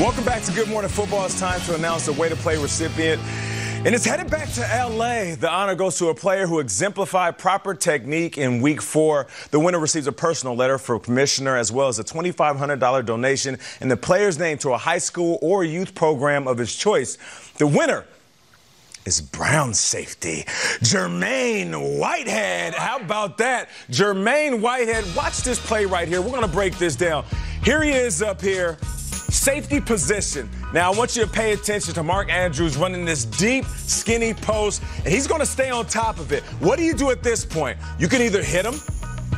Welcome back to Good Morning Football. It's time to announce the way to play recipient. And it's headed back to LA. The honor goes to a player who exemplified proper technique in week four. The winner receives a personal letter from commissioner as well as a $2,500 donation and the player's name to a high school or youth program of his choice. The winner is Brown safety, Jermaine Whitehead. How about that? Jermaine Whitehead, watch this play right here. We're going to break this down. Here he is up here safety position. Now, I want you to pay attention to Mark Andrews running this deep, skinny post, and he's going to stay on top of it. What do you do at this point? You can either hit him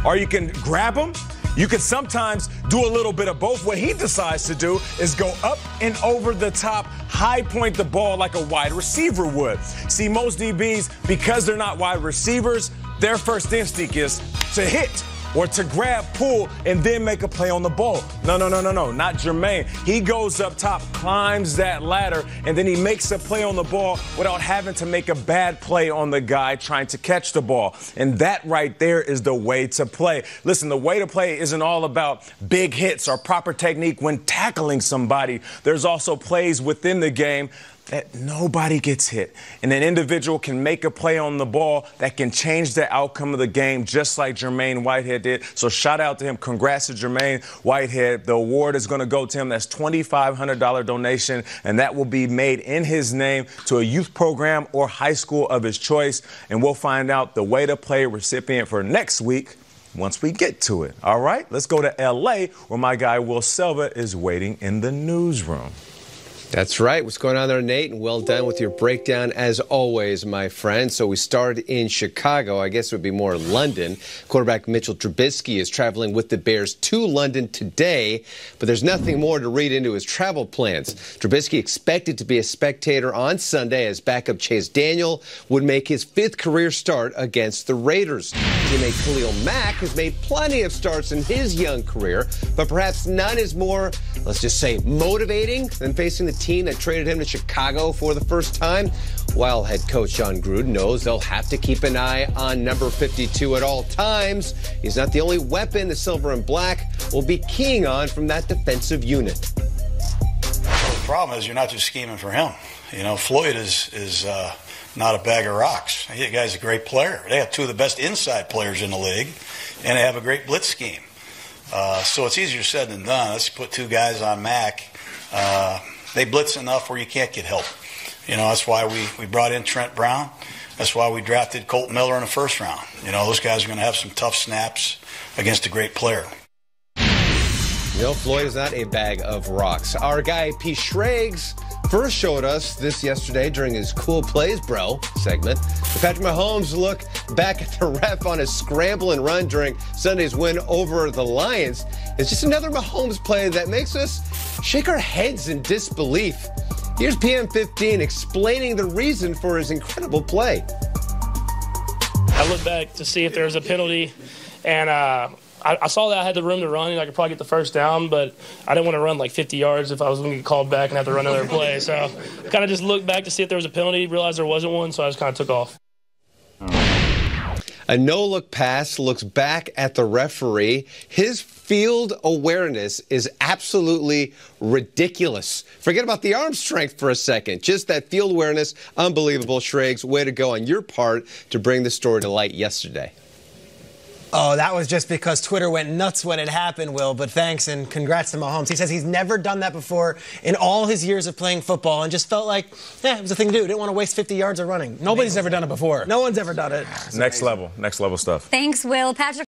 or you can grab him. You can sometimes do a little bit of both. What he decides to do is go up and over the top, high point the ball like a wide receiver would. See, most DBs, because they're not wide receivers, their first instinct is to hit or to grab, pull, and then make a play on the ball. No, no, no, no, no, not Jermaine. He goes up top, climbs that ladder, and then he makes a play on the ball without having to make a bad play on the guy trying to catch the ball. And that right there is the way to play. Listen, the way to play isn't all about big hits or proper technique when tackling somebody. There's also plays within the game that nobody gets hit. And an individual can make a play on the ball that can change the outcome of the game, just like Jermaine Whitehead did. So shout out to him. Congrats to Jermaine Whitehead. The award is going to go to him. That's $2,500 donation, and that will be made in his name to a youth program or high school of his choice. And we'll find out the way to play recipient for next week once we get to it. All right, let's go to LA where my guy Will Selva is waiting in the newsroom. That's right. What's going on there, Nate? And well done with your breakdown as always, my friend. So we started in Chicago. I guess it would be more London. Quarterback Mitchell Trubisky is traveling with the Bears to London today, but there's nothing more to read into his travel plans. Trubisky expected to be a spectator on Sunday as backup Chase Daniel would make his fifth career start against the Raiders. Teammate Khalil Mack has made plenty of starts in his young career, but perhaps none is more, let's just say, motivating than facing the team that traded him to Chicago for the first time. While head coach Jon Gruden knows they'll have to keep an eye on number 52 at all times, he's not the only weapon the silver and black will be keying on from that defensive unit. The problem is you're not just scheming for him. You know, Floyd is is uh, not a bag of rocks. The guy's a great player. They have two of the best inside players in the league, and they have a great blitz scheme. Uh, so it's easier said than done. Let's put two guys on Mack. Uh, they blitz enough where you can't get help. You know, that's why we, we brought in Trent Brown. That's why we drafted Colt Miller in the first round. You know, those guys are going to have some tough snaps against a great player. You know, Floyd is not a bag of rocks. Our guy, P. Schrags, first showed us this yesterday during his Cool Plays Bro segment. Patrick Mahomes look back at the ref on his scramble and run during Sunday's win over the Lions It's just another Mahomes play that makes us shake our heads in disbelief. Here's PM15 explaining the reason for his incredible play. I looked back to see if there was a penalty, and uh, I, I, saw that I had the room to run and I could probably get the first down, but I didn't want to run like 50 yards if I was going to get called back and have to run another play. So kind of just looked back to see if there was a penalty, realized there wasn't one, so I just kind of took off. A no look pass looks back at the referee. His field awareness is absolutely ridiculous. Forget about the arm strength for a second. Just that field awareness, unbelievable. Schrags, way to go on your part to bring the story to light yesterday. Oh, that was just because Twitter went nuts when it happened, Will. But thanks and congrats to Mahomes. He says he's never done that before in all his years of playing football and just felt like, yeah, it was a thing to do. Didn't want to waste 50 yards of running. Nobody's ever done it before. No one's ever done it. Next level. Next level stuff. Thanks, Will. Patrick.